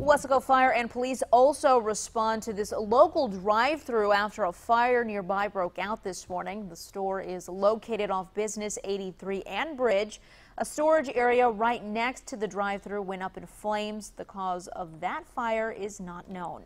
Weslaco Fire and police also respond to this local drive-through after a fire nearby broke out this morning. The store is located off Business 83 and Bridge. A storage area right next to the drive-through went up in flames. The cause of that fire is not known.